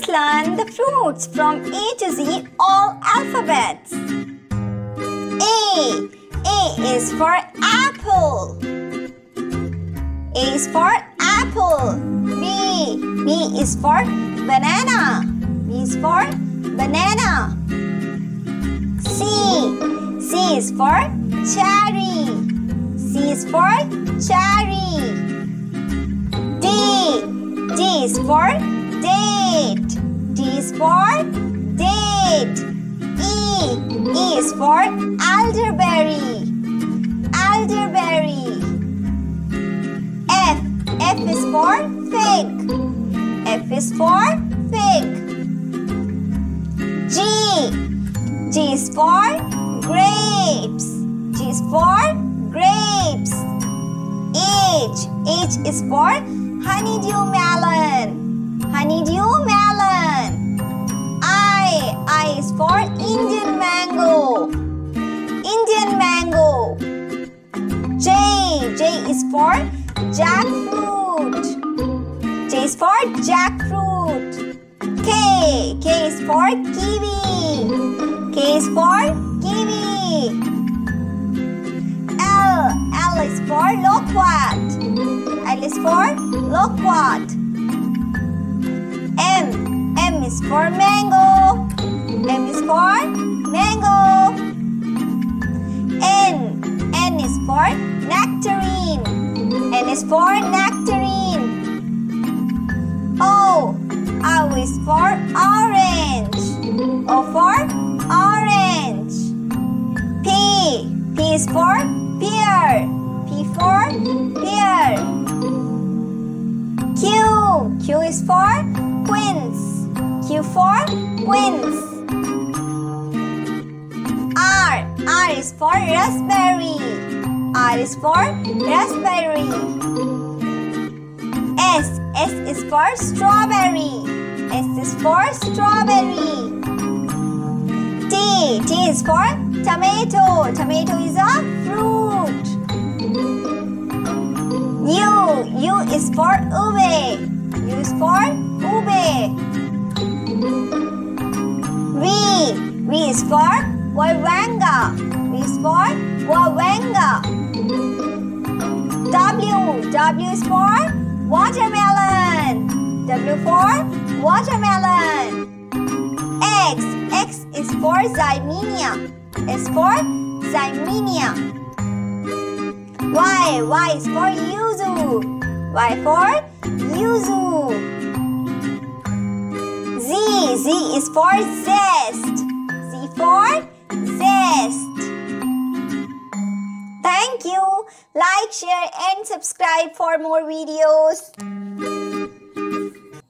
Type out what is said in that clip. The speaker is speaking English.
us learn the fruits from A to Z, all alphabets. A. A is for apple. A is for apple. B. B is for banana. B is for banana. C. C is for cherry. C is for cherry. D. D is for date. D is for date. E. E is for elderberry. Elderberry. F. F is for fig. F is for fig. G. G is for grapes. G is for grapes. H. H is for honeydew melon. For jackfruit. J is for jackfruit. K. K is for kiwi. K is for kiwi. L. L is for loquat. L is for loquat. M. M is for mango. M is for mango. N. N is for is for nectarine. Oh, o. O is for orange. O for orange. P. P is for pear. P for pear. Q. Q is for quince. Q for quince. R. R is for raspberry. R is for raspberry. S. S is for strawberry. S is for strawberry. T. T is for tomato. Tomato is a fruit. U. U is for ube. U is for ube. V. V is for Voavanga. V is for Voavanga. W. Is for watermelon. W for watermelon. X. X is for Ximenia. S for Ximenia. Y. Y is for yuzu. Y for yuzu. Z. Z is for zest. Z for zest. Thank you. Like, share, and subscribe for more videos.